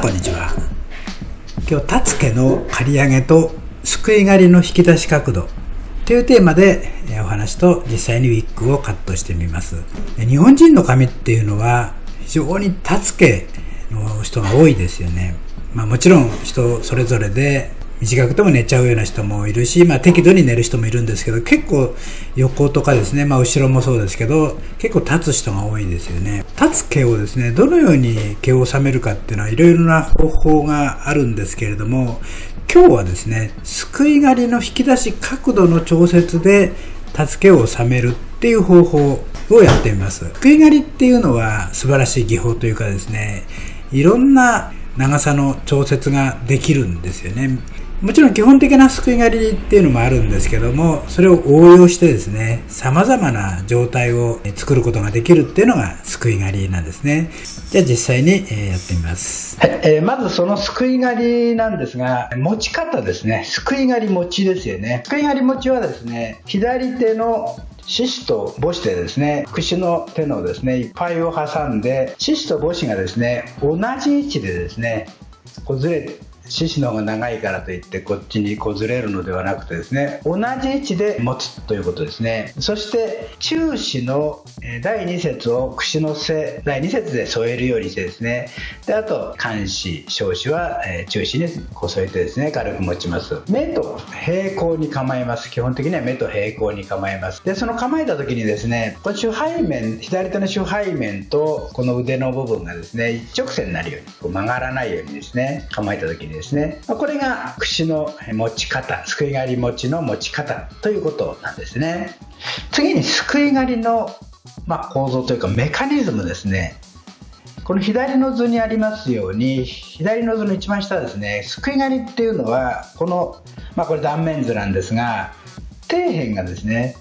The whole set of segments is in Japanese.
こんにちは。今日たつけの刈り上げとすくい刈りの引き出し角度。というテーマでお話と実際にウィッグをカットしてみます。日本人の髪っていうのは非常にたつけの人が多いですよね。まあもちろん人それぞれで短くても寝ちゃうような人もいるし、まあ、適度に寝る人もいるんですけど結構横とかですね、まあ、後ろもそうですけど結構立つ人が多いんですよね。立つ毛をですねどのように毛を収めるかっていうのはいろいろな方法があるんですけれども今日はですねすくい狩りの引き出し角度の調節で立つ毛を収めるっていう方法をやってみます。すくい狩りっていうのは素晴らしい技法というかですねいろんな長さの調節ができるんですよね。もちろん基本的なすくい狩りっていうのもあるんですけども、それを応用してですね、様々な状態を作ることができるっていうのがすくい狩りなんですね。じゃあ実際にやってみます。はい、えー、まずそのすくい狩りなんですが、持ち方ですね。すくい狩り持ちですよね。すくい狩り持ちはですね、左手の獅子と母子でですね、串の手のですね、いっぱいを挟んで、獅子と母子がですね、同じ位置でですね、こうずれ、獅子の方が長いからといってこっちにこずれるのではなくてですね同じ位置で持つということですね。そして中指の第2節を串の背第2節で添えるようにしてですね。であと肝子小指は中指にこ添えてですね軽く持ちます。目と平行に構えます。基本的には目と平行に構えます。でその構えた時にですねこの手背面左手の手背面とこの腕の部分がですね一直線になるように曲がらないようにですね構えた時にですね。これが串の持ち方すくい狩り持ちの持ち方ということなんですね。次にすくい狩りの、まあ、構造というかメカニズムですね。この左の図にありますように左の図の一番下ですね。すくい狩りっていうのはこの、まあ、これ断面図なんですが底辺がですね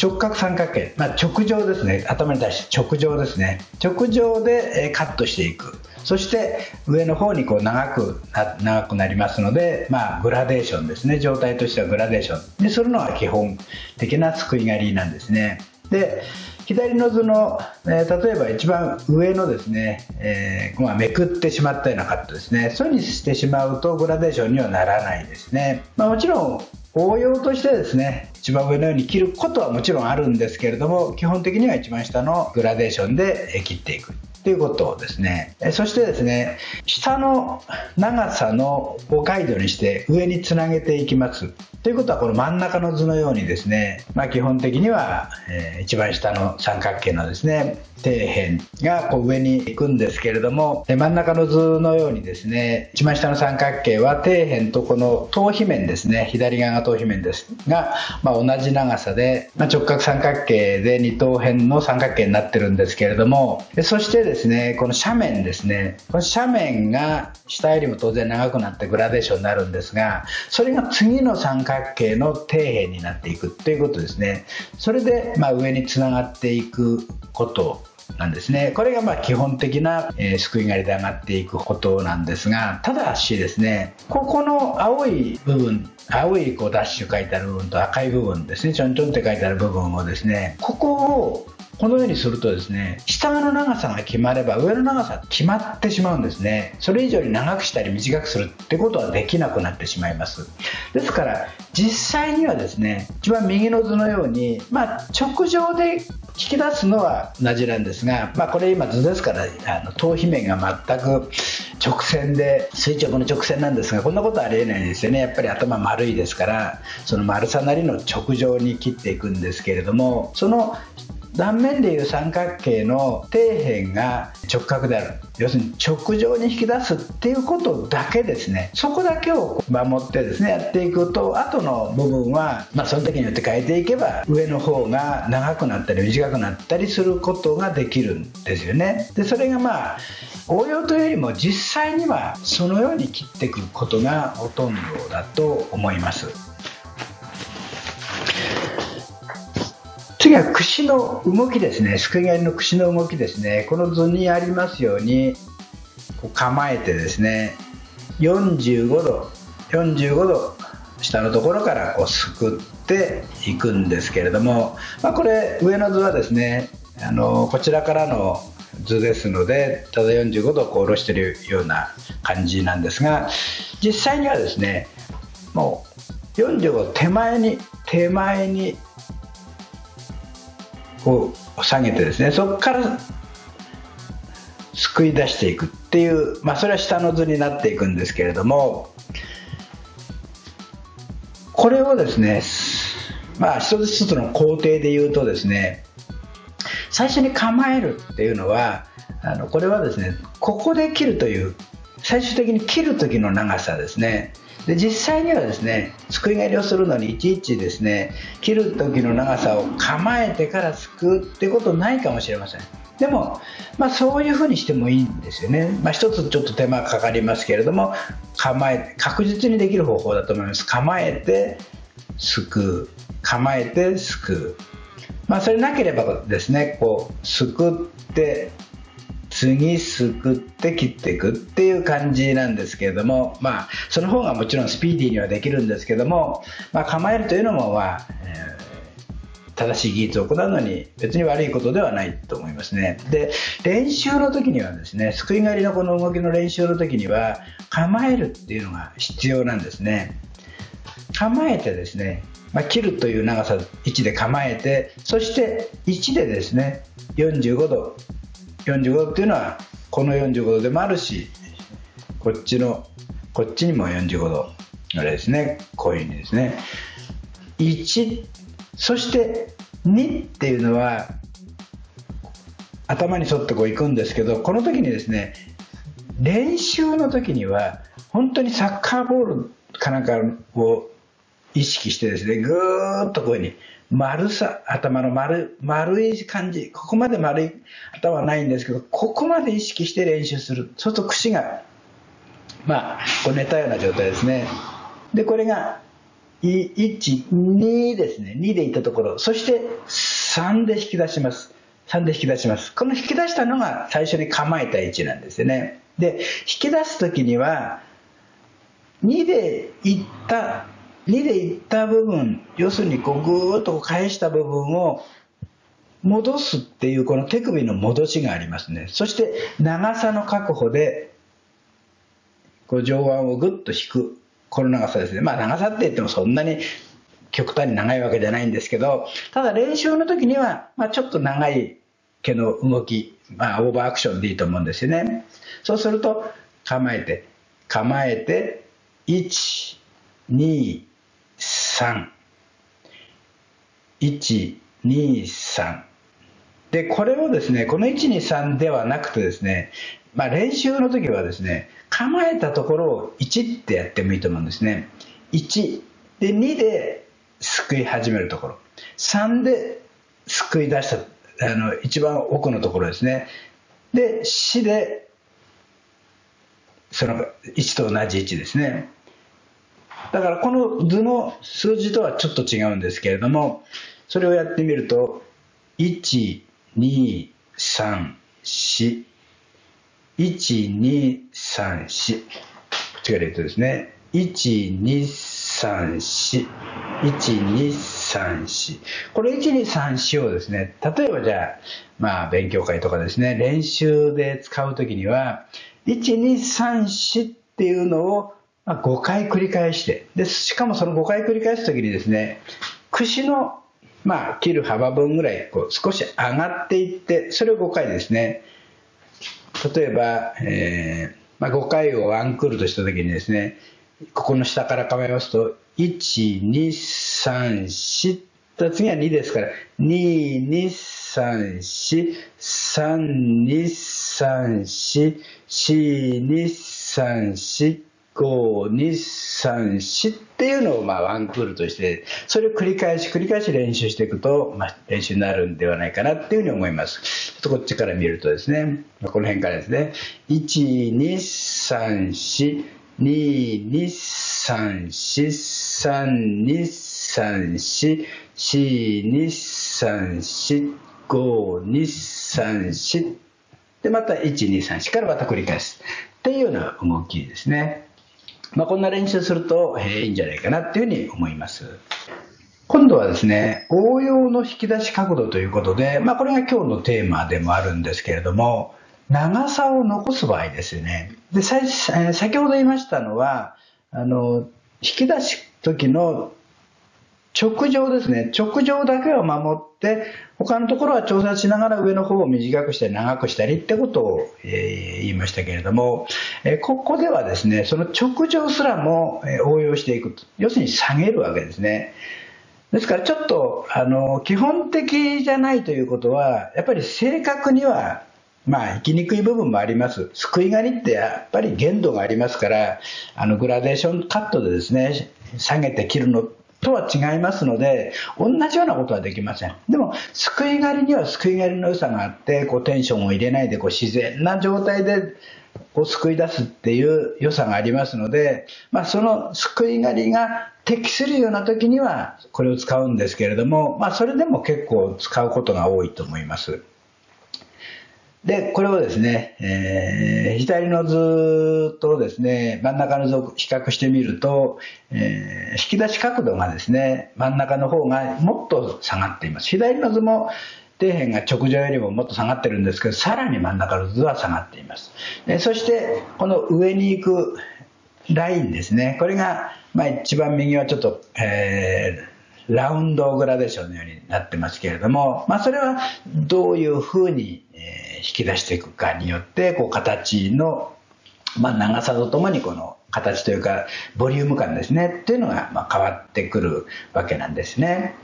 直角三角形、まあ、直上ですね。頭に対して直上ですね。直上でカットしていく。そして上の方にこう長く長くなりますので、まあ、グラデーションですね。状態としてはグラデーション。にするのが基本的なすくい狩りなんですね。で左の図の、えー、例えば一番上のですね、えーまあ、めくってしまったようなカットですね。そういうにしてしまうとグラデーションにはならないですね、まあ、もちろん応用としてですね一番上のように切ることはもちろんあるんですけれども基本的には一番下のグラデーションで切っていく。ということですね。そしてですね、下の長さのをガイドにして上につなげていきます。ということはこの真ん中の図のようにですね、まあ、基本的には、えー、一番下の三角形のですね底辺がこう上に行くんですけれども真ん中の図のようにですね一番下の三角形は底辺とこの頭皮面ですね左側が頭皮面ですが、まあ、同じ長さで、まあ、直角三角形で二等辺の三角形になってるんですけれどもそしてですねこの斜面ですねこの斜面が下よりも当然長くなってグラデーションになるんですがそれが次の三角形の底辺になっていくっていうことですねそれで、まあ、上につながっていくことなんですね。これがまあ基本的な、えー、すくい狩りで上がっていくことなんですが、ただしですね、ここの青い部分、青いこうダッシュ書いてある部分と赤い部分ですね、ちょんちょんって書いてある部分をですね、ここをこのようにするとですね下の長さが決まれば上の長さ決まってしまうんですね。それ以上に長くしたり短くするってことはできなくなってしまいます。ですから実際にはですね一番右の図のように、まあ、直上で引き出すのは同じなんですが、まあ、これ今図ですからあの頭皮面が全く直線で垂直の直線なんですがこんなことありえないですよね。やっぱり頭丸いですからその丸さなりの直上に切っていくんですけれどもその断面でいう三角形の底辺が直角である。要するに直上に引き出すっていうことだけですね。そこだけを守ってですねやっていくと後の部分は、まあ、その時によって変えていけば上の方が長くなったり短くなったりすることができるんですよね。でそれがまあ応用というよりも実際にはそのように切っていくことがほとんどだと思います。次は串の動きですね、すくい狩りの串の動きですね、この図にありますように、こう構えてですね、45度、45度下のところからこうすくっていくんですけれども、まあ、これ、上の図はですね、あのこちらからの図ですのでただ45度をこう下ろしてるような感じなんですが実際にはですねもう45度手前に手前にこう下げてですねそこからすくい出していくっていう、まあ、それは下の図になっていくんですけれどもこれをですねまあ一つ一つの工程で言うとですね最初に構えるっていうのはあのこれはですねここで切るという最終的に切る時の長さですね。で実際にはですねすくい刈りをするのにいちいちですね切る時の長さを構えてからすくうってことないかもしれません。でも、まあ、そういうふうにしてもいいんですよね、まあ、一つちょっと手間かかりますけれども構え確実にできる方法だと思います。構えてすくう。構えてすくう。まあそれなければですねこうすくって次すくって切っていくっていう感じなんですけれどもまあその方がもちろんスピーディーにはできるんですけども、まあ、構えるというのもまあ、えー、正しい技術を行うのに別に悪いことではないと思いますね。で練習の時にはですねすくい刈りのこの動きの練習の時には構えるっていうのが必要なんですね。構えてですねまあ、切るという長さ位置で構えてそして1でですね45度45度っていうのはこの45度でもあるしこっちのこっちにも45度あれですね。こういうふうにですね。1そして2っていうのは頭に沿ってこういくんですけどこの時にですね練習の時には本当にサッカーボールかなんかを意識してですね、ぐーっとこういうふうに丸さ、頭の丸、丸い感じ、ここまで丸い頭はないんですけど、ここまで意識して練習する。そうすると串が、まあ、こう寝たような状態ですね。で、これが、1、2ですね。2でいったところ。そして、3で引き出します。3で引き出します。この引き出したのが最初に構えた位置なんですよね。で、引き出すときには、2でいった2でいった部分要するにこうぐーっと返した部分を戻すっていうこの手首の戻しがありますね。そして長さの確保でこう上腕をぐっと引くこの長さですね。まあ長さって言ってもそんなに極端に長いわけじゃないんですけどただ練習の時には、まあ、ちょっと長い毛の動き、まあ、オーバーアクションでいいと思うんですよね。そうすると構えて構えて1 2 3。1、2、3。で、これをですね、この1、2、3ではなくてですね、まあ練習の時はですね、構えたところを1ってやってもいいと思うんですね。1。で、2ですくい始めるところ。3ですくい出した、あの、一番奥のところですね。で、4で、その1と同じ位置ですね。だからこの図の数字とはちょっと違うんですけれども、それをやってみると、1、2、3、4、1、2、3、4。こっちから言うとですね、1、2、3、4、1、2、3、4。これ1、2、3、4をですね、例えばじゃあ、まあ勉強会とかですね、練習で使うときには、1、2、3、4っていうのをまあ、5回繰り返して。でしかもその5回繰り返す時にですね串の、まあ、切る幅分ぐらいこう少し上がっていってそれを5回ですね例えば、えーまあ、5回をワンクールとした時にですねここの下から構えますと1234次は2ですから223442344234 5234っていうのをまあワンクールとしてそれを繰り返し繰り返し練習していくと、まあ、練習になるんではないかなっていうふうに思います。ちょっとこっちから見るとですねこの辺からですね。1234 22343234 42345234でまた1234からまた繰り返す。っていうような動きですね。まあ、こんな練習すると、えー、いいんじゃないかなっていうふうに思います。今度はですね、応用の引き出し角度ということで、まあ、これが今日のテーマでもあるんですけれども、長さを残す場合ですよね。で、先ほど言いましたのは、あの、引き出す時の直上ですね。直上だけを守って、他のところは調節しながら上の方を短くしたり長くしたりってことを、え、言いましたけれども、え、ここではですね、その直上すらも、え、応用していく。要するに下げるわけですね。ですからちょっと、あの、基本的じゃないということは、やっぱり正確にはまあ、生きにくい部分もあります。すくい狩りってやっぱり限度がありますから、あの、グラデーションカットでですね、下げて切るのとは違いますので、同じようなことはできません。でも、すくい狩りにはすくい狩りの良さがあって、こうテンションを入れないで、こう自然な状態で、こう救い出すっていう良さがありますので、まあ、その救い狩りが適するような時にはこれを使うんですけれども、まあ、それでも結構使うことが多いと思います。で、これをですね、えー、左の図とですね、真ん中の図を比較してみると、えー、引き出し角度がですね、真ん中の方がもっと下がっています。左の図も底辺が直上よりももっと下がってるんですけど、さらに真ん中の図は下がっています。でそして、この上に行くラインですね、これが、まあ一番右はちょっと、えー、ラウンドグラデーションのようになってますけれども、まあそれはどういうふうに、えー引き出していくかによってこう形の、まあ、長さとともにこの形というかボリューム感ですねっていうのがまあ変わってくるわけなんですね。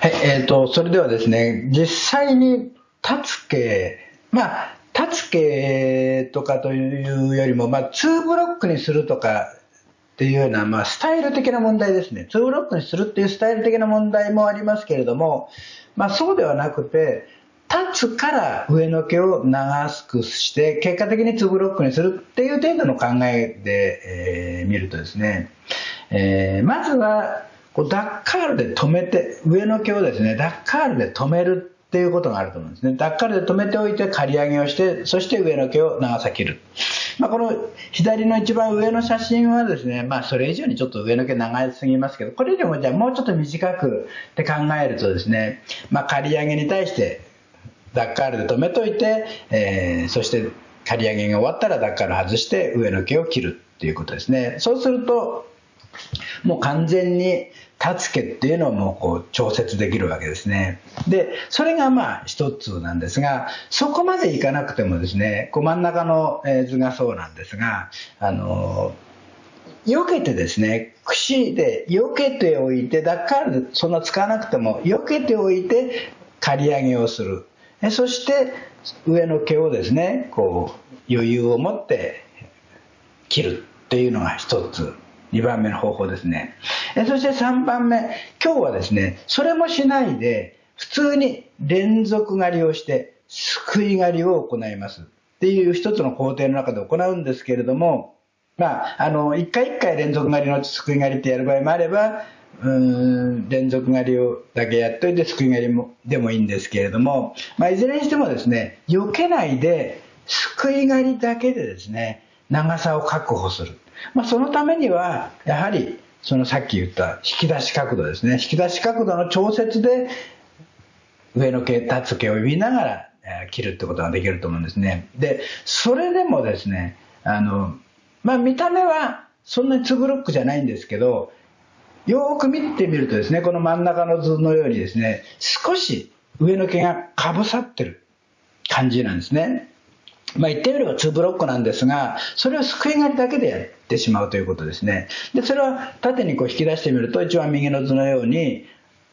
はい、えーと、それではですね実際に立つ毛まあ立つ毛とかというよりも、まあ、2ブロックにするとかっていうような、まあ、スタイル的な問題ですね。2ブロックにするっていうスタイル的な問題もありますけれども、まあ、そうではなくて、立つから上の毛を長くして、結果的に2ブロックにするっていう程度の考えで、えー、見るとですね、えー、まずは、こうダッカールで止めて、上の毛をですね、ダッカールで止めるっていうことがあると思うんですね。ダッカールで止めておいて刈り上げをして、そして上の毛を長さ切る。まあ、この左の一番上の写真はですね、まあ、それ以上にちょっと上の毛長すぎますけど、これよりもじゃあもうちょっと短くって考えるとですね、まあ、刈り上げに対してダッカールで止めといて、えー、そして刈り上げが終わったらダッカール外して上の毛を切るっていうことですね。そうすると、もう完全に立つ毛っていうのをもうこう調節できるわけですね。で、それがまあ一つなんですが、そこまでいかなくてもですね、こう真ん中の図がそうなんですが、あの、避けてですね、串で避けておいて、ダッカールそんな使わなくても、避けておいて刈り上げをする。そして上の毛をですねこう余裕を持って切るっていうのが一つ2番目の方法ですね。そして3番目今日はですねそれもしないで普通に連続狩りをしてすくい狩りを行います。っていう一つの工程の中で行うんですけれどもまあ、あの、一回一回連続狩りのすくい狩りってやる場合もあれば、うん連続狩りをだけやっといてすくい狩りもでもいいんですけれども、まあ、いずれにしてもですね避けないですくい狩りだけでですね長さを確保する、まあ、そのためにはやはりそのさっき言った引き出し角度ですね。引き出し角度の調節で上の毛立つ毛を見ながら切るってことができると思うんですね。でそれでもですねあのまあ見た目はそんなに2ブロックじゃないんですけどよく見てみるとですね、この真ん中の図のようにですね、少し上の毛がかぶさってる感じなんですね。まあ言ってみれば2ブロックなんですが、それをすくい刈りだけでやってしまうということですね。で、それは縦にこう引き出してみると、一番右の図のように、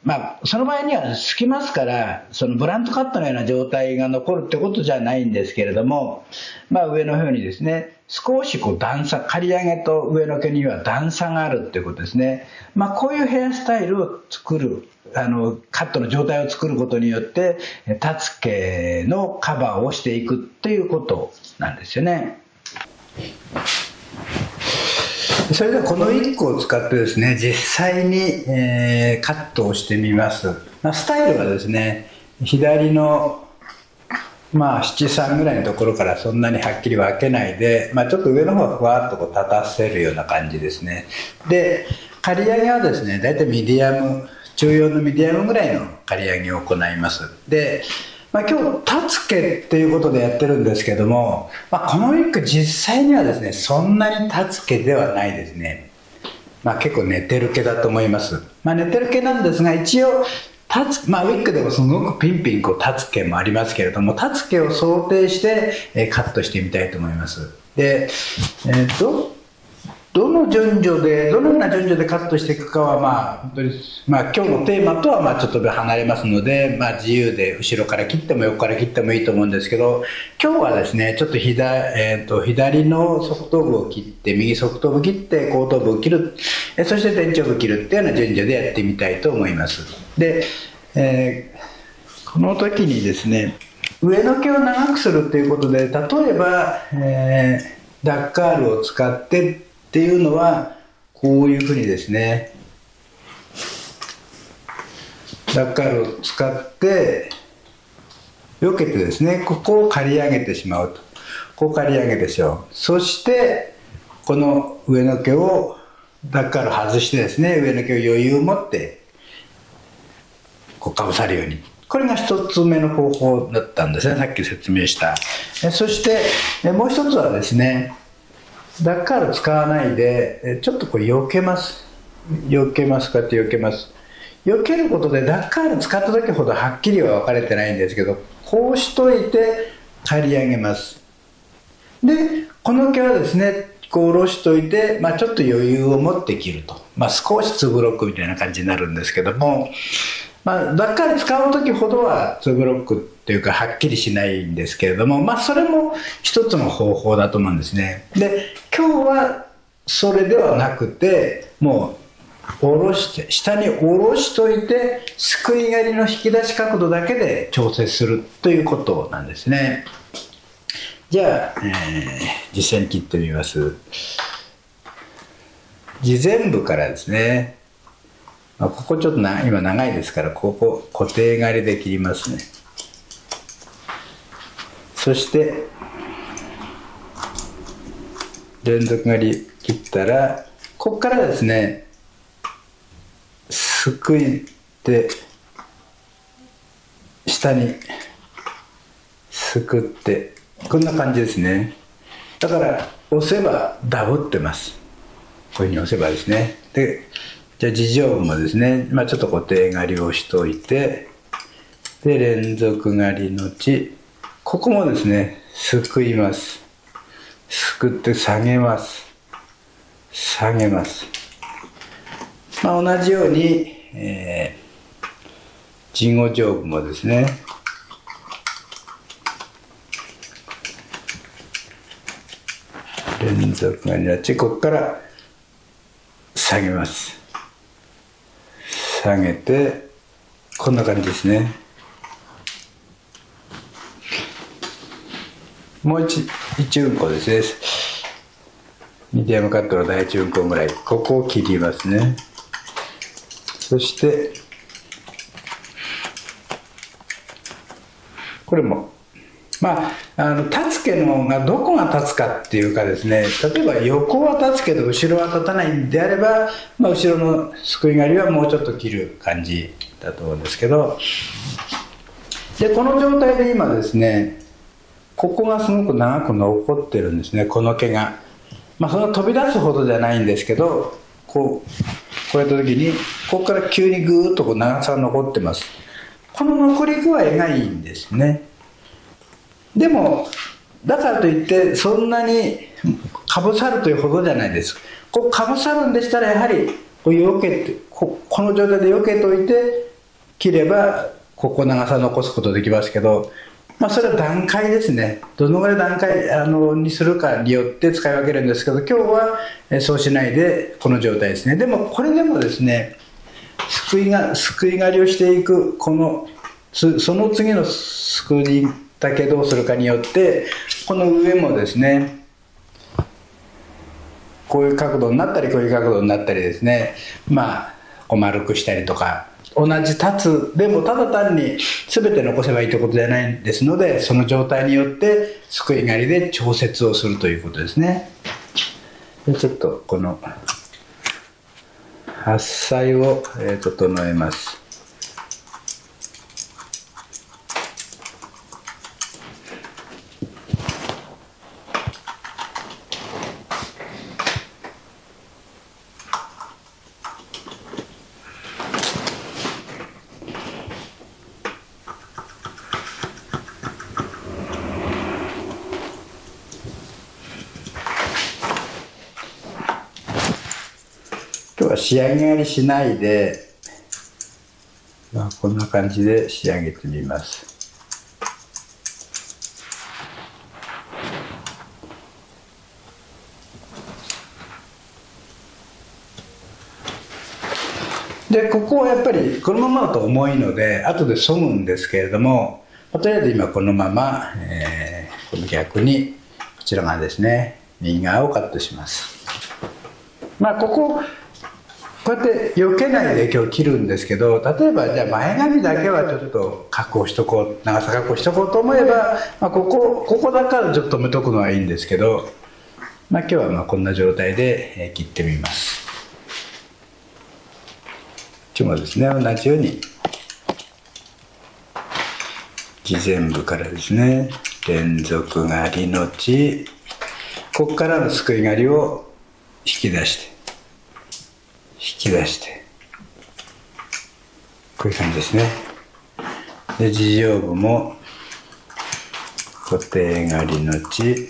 まあ、その場合にはすきますから、そのブラントカットのような状態が残るってことじゃないんですけれども、まあ上のようにですね、少しこう段差、刈り上げと上の毛には段差があるっていうことですね。まあこういうヘアスタイルを作る、あの、カットの状態を作ることによって、立つ毛のカバーをしていくっていうことなんですよね。それではこの1個を使ってですね、実際に、えー、カットをしてみます。まあ、スタイルはですね、左のまあ七三ぐらいのところからそんなにはっきり分けないで、まあ、ちょっと上の方はふわっとこう立たせるような感じですねで刈り上げはですね大体ミディアム中用のミディアムぐらいの刈り上げを行いますでまあ、今日、立つ毛っていうことでやってるんですけども、まあ、このウィッグ実際にはですね、そんなにたつけではないですね。まあ、結構寝てる毛だと思います。まあ、寝てる毛なんですが、一応、たつ、まあ、ウィッグでもすごくピンピンこう立つ毛もありますけれども、立つ毛を想定して、え、カットしてみたいと思います。で、えー、っ、どの順序で、どのような順序でカットしていくかは、まあ、本当に、まあ、今日のテーマとは、まあ、ちょっと離れますので、まあ、自由で、後ろから切っても横から切ってもいいと思うんですけど、今日はですね、ちょっと左、えっ、ー、と、左の側頭部を切って、右側頭部切って、後頭部を切る、えそして天頂部切るっていうような順序でやってみたいと思います。で、えー、この時にですね、上の毛を長くするっていうことで、例えば、えー、ダッカールを使って、っていうのはこういうふうにですねダッカールを使って避けてですねここを刈り上げてしまうと。こう刈り上げてしまう。そしてこの上の毛をダッカール外してですね上の毛を余裕を持ってこうかぶさるように。これが一つ目の方法だったんですねさっき説明した。そしてもう一つはですねダッカール使わないでちょっとこう避けます。避けますかって避けます。避けることでダッカール使った時ほどはっきりは分かれてないんですけどこうしといて刈り上げます。でこの毛はですねこう下ろしといて、まあ、ちょっと余裕を持って切ると、まあ、少しつぶろくみたいな感じになるんですけどもまあ、ばっかり使う時ほどは2ブロックっていうかはっきりしないんですけれども、まあ、それも一つの方法だと思うんですね。で、今日はそれではなくて、もう、下ろして、下に下ろしといて、すくい狩りの引き出し角度だけで調整するということなんですね。じゃあ、えー、実際に切ってみます。事前部からですね。まあ、ここちょっとな今長いですからここ固定狩りで切りますねそして連続狩り切ったらここからですねすくいで下にすくってこんな感じですね。だから押せばダブってます。こういうふうに押せばですね。でじゃあ、事情部もですね、まあ、ちょっと固定狩りをしといて、で、連続狩りのち、ここもですね、すくいます。すくって下げます。下げます。まあ、同じように、えー、人語上部もですね、連続狩りのち、ここから下げます。下げてこんな感じですねもう一一運行です。ねミディアムカットの第一運行ぐらい。ここを切りますね。そしてこれもまあ、あの立つ毛のがどこが立つかっていうかですね。例えば横は立つけど後ろは立たないんであれば、まあ、後ろのすくい狩りはもうちょっと切る感じだと思うんですけど。でこの状態で今ですねここがすごく長く残ってるんですねこの毛が。まあ、その飛び出すほどじゃないんですけどこうこうやった時にここから急にぐーっとこう長さが残ってます。この残り具合がいいんですね。でもだからといってそんなにかぶさるというほどじゃないです。こうかぶさるんでしたらやはりこう避けてここの状態で避けといて切ればここ長さ残すことできますけどまあそれは段階ですね。どのぐらい段階あのにするかによって使い分けるんですけど今日はそうしないでこの状態ですね。でもこれでもですねすくいがすくい狩りをしていくこのその次のすくいだけどうするかによってこの上もですねこういう角度になったりこういう角度になったりですねまあこう丸くしたりとか同じ立つでもただ単に全て残せばいいということじゃないんですのでその状態によってすくい狩りで調節をするということですね。でちょっとこの発災を、え整えますは仕上げりしないで、まあ、こんな感じで仕上げてみます。でここはやっぱりこのままだと重いので後で削ぐんですけれどもとりあえず今このまま、えー、この逆にこちら側ですね右側をカットします。まあこここうやって避けないで今日切るんですけど例えばじゃあ前髪だけはちょっと確保しとこう長さ確保しとこうと思えば、まあ、ここここだからちょっと止めとくのはいいんですけど、まあ、今日はまあこんな状態で切ってみます。今日もですね同じように事前部からですね連続狩りのちここからのすくい狩りを引き出して引き出して。こういう感じですね。で自上部も固定狩りのち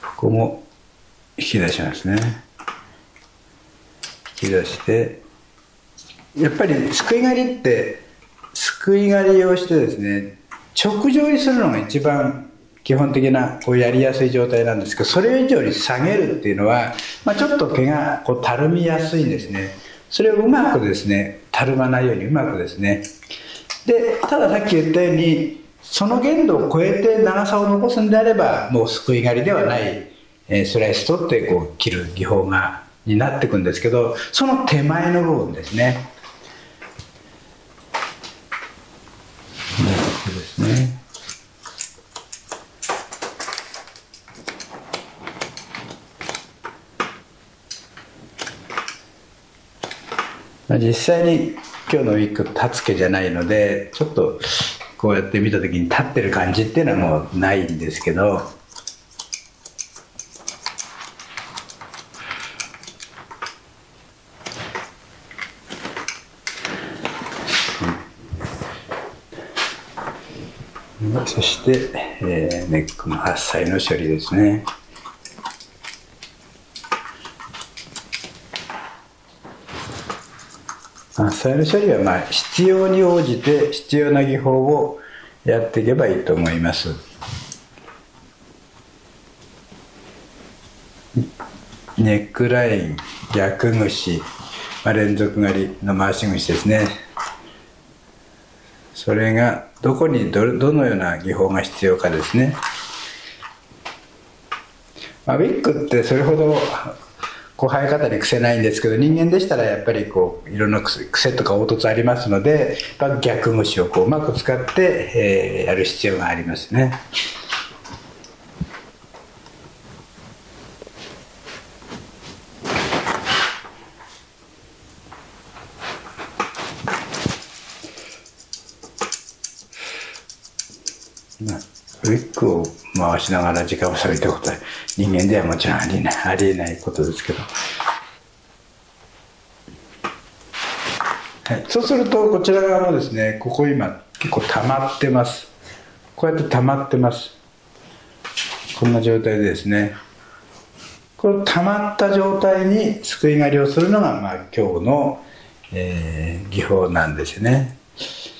ここも引き出しますね。引き出してやっぱりすくい狩りってすくい狩りをしてですね直上にするのが一番基本的なこうやりやすい状態なんですけどそれ以上に下げるっていうのは、まあ、ちょっと毛がこうたるみやすいんですね。それをうまくですねたるまないようにうまくですね。でたださっき言ったようにその限度を超えて長さを残すんであればもうすくい狩りではない、え、スライス取ってこう切る技法がになっていくんですけどその手前の部分ですねここですね実際に今日のウィッグ立つ毛じゃないのでちょっとこうやって見た時に立ってる感じっていうのはもうないんですけどそして、えー、ネックの8歳の処理ですね。あサイル処理はまあ必要に応じて必要な技法をやっていけばいいと思います。ネックライン、逆串、まあ、連続狩りの回し串ですね。それがどこにどどのような技法が必要かですね。まあ、ウィッグってそれほどこう生え方に癖ないんですけど人間でしたらやっぱりこういろんな癖とか凹凸ありますので逆虫をこううまく使って、えー、やる必要がありますね。ウィッグを回しながら時間を割るってことは人間ではもちろんありえないありえないことですけど、はい、そうするとこちら側もですねここ今結構溜まってます。こうやって溜まってます。こんな状態でですね。この溜まった状態にすくい狩りをするのが、まあ、今日の、えー、技法なんですね。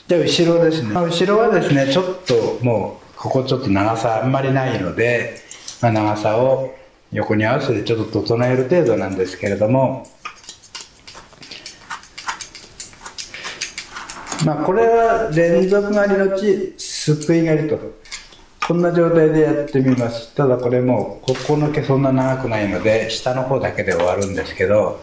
で後ろですね、後ろはですねちょっともうここちょっと長さあんまりないので、まあ、長さを横に合わせてちょっと整える程度なんですけれどもまあこれは連続狩りのちすくい狩りとこんな状態でやってみます。ただこれもここの毛そんな長くないので下の方だけで終わるんですけど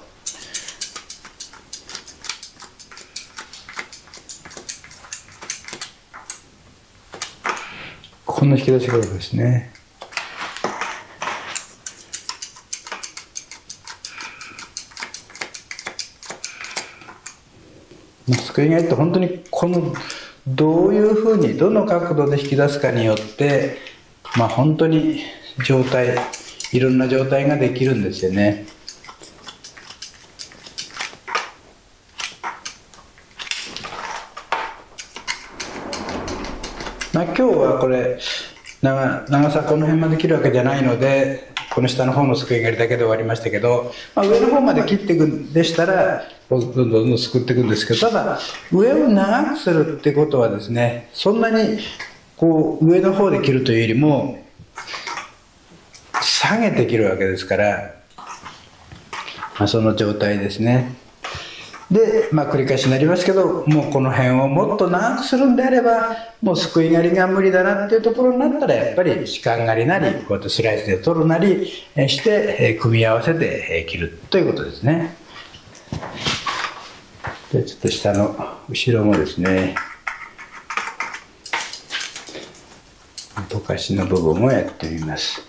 こんな引き出しですね。すくいがいって本当にこのどういうふうにどの角度で引き出すかによってまあ本当に状態いろんな状態ができるんですよね。まあ、今日はこれ長長さこの辺まで切るわけじゃないのでこの下の方のすくい刈りだけで終わりましたけど、まあ、上の方まで切っていくんでしたらどんどんどんどんすくっていくんですけどただ上を長くするってことはですねそんなにこう上の方で切るというよりも下げて切るわけですから、まあ、その状態ですね。で、まあ、繰り返しになりますけどもうこの辺をもっと長くするんであればもうすくい刈りが無理だなっていうところになったらやっぱり歯間刈りなりこうやってスライスで取るなりして組み合わせて切るということですね。でちょっと下の後ろもですねぼかしの部分をやってみます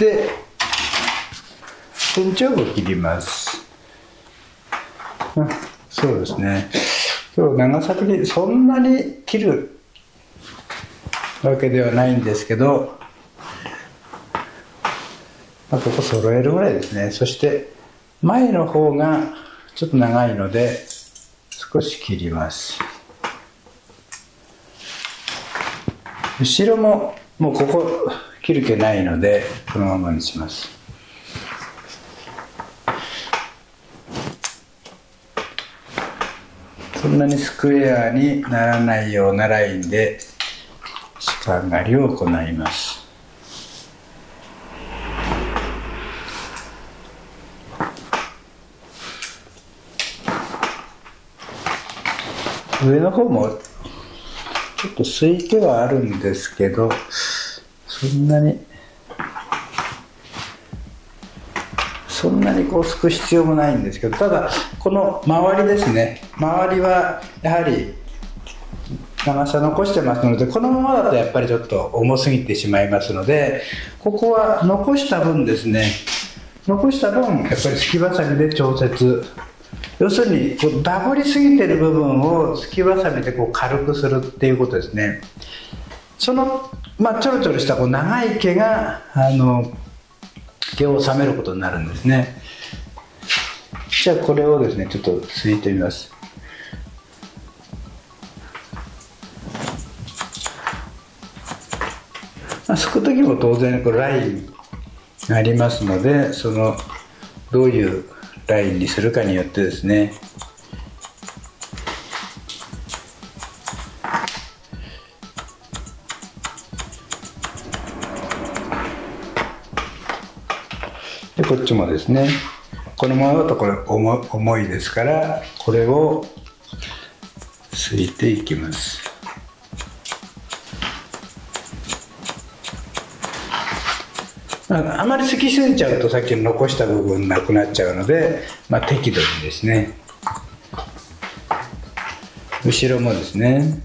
で天井を切ります、そうですね。今日長さ的にそんなに切るわけではないんですけど、まあ、ここ揃えるぐらいですね。そして前の方がちょっと長いので少し切ります。後ろももうここ切る気ないのでこのままにします。んなにスクエアにならないようなラインで歯間刈りを行います。上の方もちょっと空いてはあるんですけどそんなにそんなにこうすく必要もないんですけどただこの周りですね。周りはやはり長さ残してますのでこのままだとやっぱりちょっと重すぎてしまいますのでここは残した分ですね。残した分やっぱりすきばさみで調節。要するにこうダブりすぎてる部分をすきばさみでこう軽くするっていうことですね。そのまあ、ちょろちょろしたこう長い毛があの毛を収めることになるんですね。じゃあこれをですねちょっとついてみます。まあ、すく時も当然これラインがありますのでそのどういうラインにするかによってですねですね。このままだとこれ重重いですからこれをすいていきます。あまりすきすぎちゃうとさっきの残した部分なくなっちゃうので、まあ、適度にですね。後ろもですね。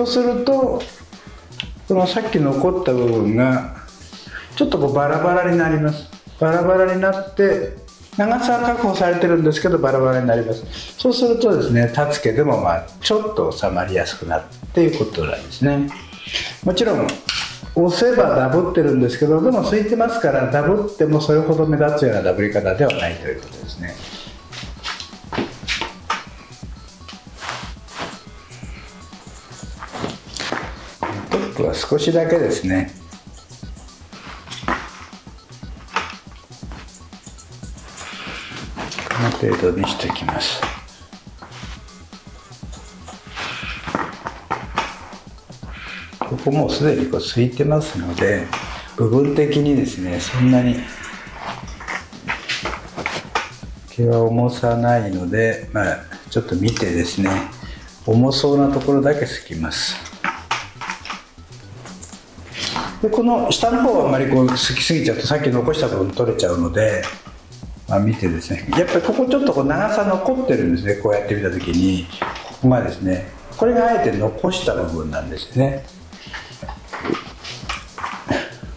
そうするとこのさっき残った部分がちょっとこうバラバラになります。バラバラになって長さは確保されてるんですけどバラバラになります。そうするとですね立つ毛でもまあちょっと収まりやすくなるっていうことなんですね。もちろん押せばダブってるんですけどでも空いてますからダブってもそれほど目立つようなダブり方ではないということですね。プは少しだけですね。この程度にしておきます。ここもうすでにこう空いてますので部分的にですねそんなに毛は重さないのでまあちょっと見てですね重そうなところだけすきます。でこの下の方はあまりこうすきすぎちゃうとさっき残した分取れちゃうのでまあ、見てですね。やっぱりここちょっとこう長さ残ってるんですね。こうやって見た時にここがですね。これがあえて残した部分なんですね。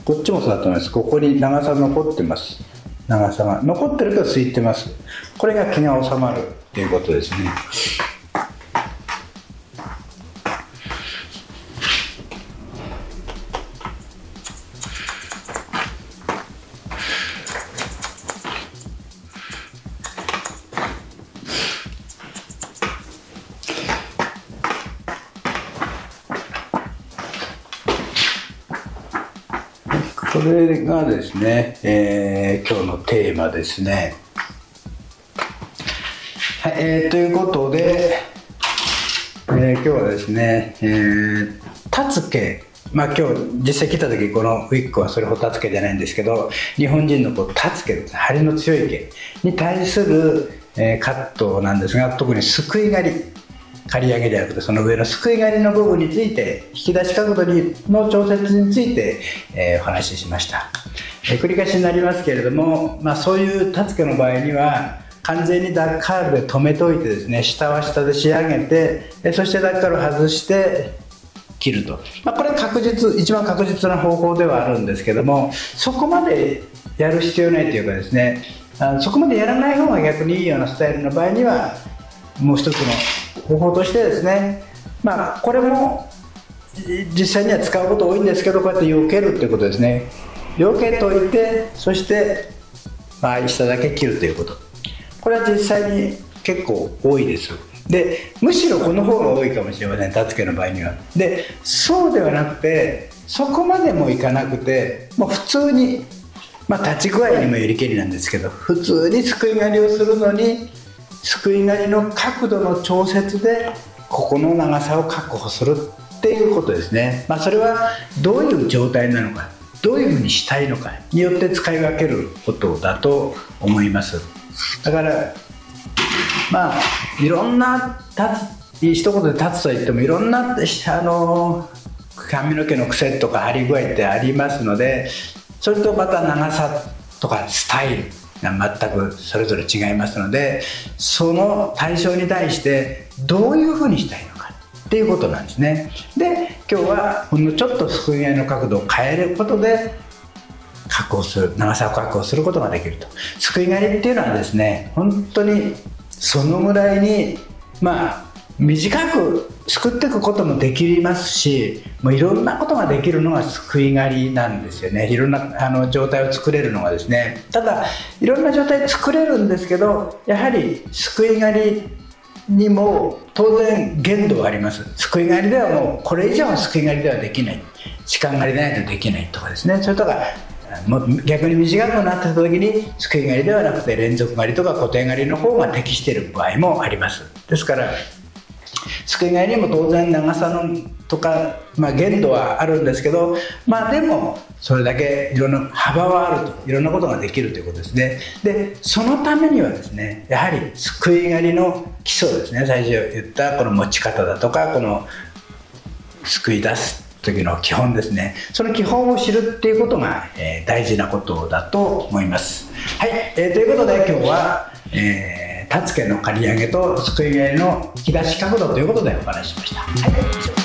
こっちもそうだと思います。ここに長さ残ってます。長さが。残ってるけど空いてます。これが毛が収まるっていうことですね。ですね、えー、今日のテーマですね。はい、えー、ということで、えー、今日はですね、えー、たつけ、まあ今日実際来た時このウィッグはそれほどたつけじゃないんですけど、日本人のこうたつけ、張りの強い毛に対する、えー、カットなんですが、特にすくい刈り。刈り上げではなくてその上のすくい刈りの部分について引き出し角度にの調節について、えー、お話ししました、えー、繰り返しになりますけれども、まあ、そういうたつけの場合には完全にダッカールで止めておいてですね下は下で仕上げてそしてダッカールを外して切ると、まあ、これ確実一番確実な方法ではあるんですけどもそこまでやる必要ないというかですねあそこまでやらない方が逆にいいようなスタイルの場合にはもう一つの方法としてですねまあこれも実際には使うこと多いんですけどこうやって避けるということですね。避けといてそしてまあ下だけ切るということ。これは実際に結構多いです。でむしろこの方が多いかもしれません。たつけの場合には。でそうではなくてそこまでもいかなくてもう普通にまあ立ち具合にもよりけりなんですけど普通にすくい狩りをするのにすくい狩りの角度の調節でここの長さを確保するっていうことですね、まあ、それはどういう状態なのかどういうふうにしたいのかによって使い分けることだと思います。だからまあいろんな立つ一言で立つといってもいろんなあの髪の毛の癖とか張り具合ってありますのでそれとまた長さとかスタイル全くそれぞれ違いますのでその対象に対してどういうふうにしたいのかっていうことなんですね。で今日はほんのちょっとすくい合いの角度を変えることで確保する長さを確保することができると。すくい狩りっていうのはですね本当にそのぐらいにまあ短く救っていくこともできますしもういろんなことができるのが救い狩りなんですよね。いろんなあの状態を作れるのがですね。ただいろんな状態作れるんですけどやはり救い狩りにも当然限度があります。救い狩りではもうこれ以上の救い狩りではできない。時間狩りでないとできないとかですね。それとか逆に短くなった時に救い狩りではなくて連続狩りとか固定狩りの方が適している場合もあります。ですから救いがいにも当然長さのとか、まあ、限度はあるんですけど、まあ、でもそれだけいろんな幅はあるといろんなことができるということですね。でそのためにはですねやはり救い狩りの基礎ですね。最初言ったこの持ち方だとかこの救い出す時の基本ですね。その基本を知るっていうことが、えー、大事なことだと思います。はい、えー、ということで今日は、えー立つけの刈り上げとすくい上の引き出し角度ということでお話ししました。はい